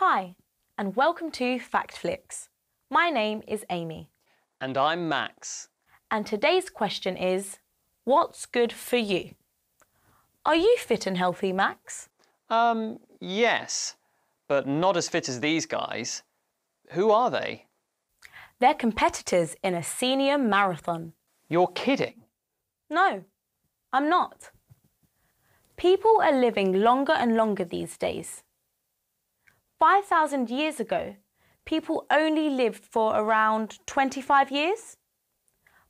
Hi, and welcome to FactFlix. My name is Amy, And I'm Max. and today's question is What's good for you? Are you fit and healthy, Max? Um, yes, but not as fit as these guys. Who are they? They're competitors in a senior marathon. You're kidding. No, I'm not. People are living longer and longer these days. 5,000 years ago, people only lived for around 25 years.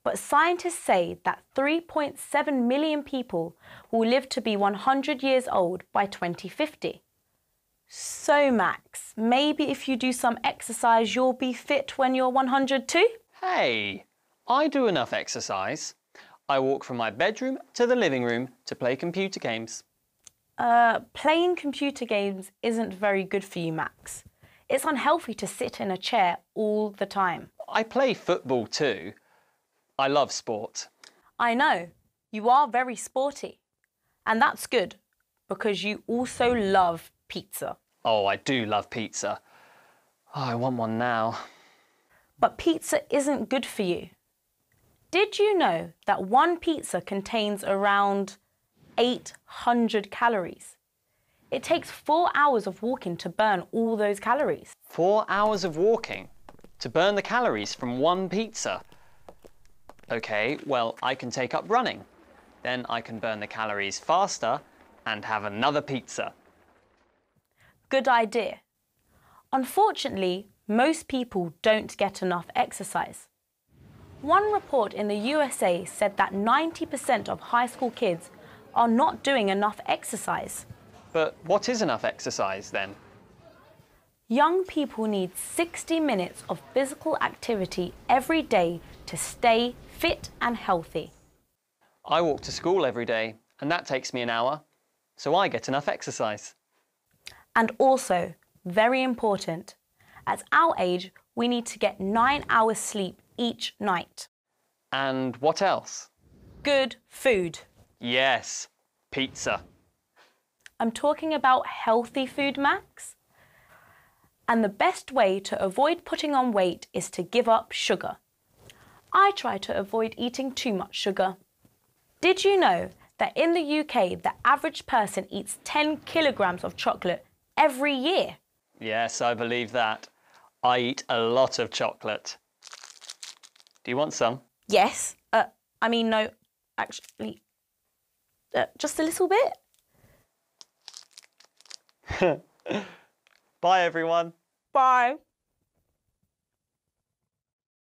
But scientists say that 3.7 million people will live to be 100 years old by 2050. So, Max, maybe if you do some exercise, you'll be fit when you're 100 too? Hey, I do enough exercise. I walk from my bedroom to the living room to play computer games. Uh, playing computer games isn't very good for you, Max. It's unhealthy to sit in a chair all the time. I play football too. I love sport. I know, you are very sporty. And that's good because you also love pizza. Oh, I do love pizza. Oh, I want one now. But pizza isn't good for you. Did you know that one pizza contains around 800 calories? It takes four hours of walking to burn all those calories. Four hours of walking to burn the calories from one pizza. Okay, well, I can take up running. Then I can burn the calories faster and have another pizza. Good idea. Unfortunately, most people don't get enough exercise. One report in the USA said that 90% of high school kids are not doing enough exercise. But what is enough exercise then? Young people need 60 minutes of physical activity every day to stay fit and healthy. I walk to school every day, and that takes me an hour, so I get enough exercise. And also, very important, at our age, we need to get nine hours sleep each night. And what else? Good food. Yes, pizza. I'm talking about healthy food, Max. And the best way to avoid putting on weight is to give up sugar. I try to avoid eating too much sugar. Did you know that in the UK, the average person eats 10 kilograms of chocolate every year? Yes, I believe that. I eat a lot of chocolate. Do you want some? Yes. Uh, I mean, no, actually, uh, just a little bit. Bye, everyone. Bye.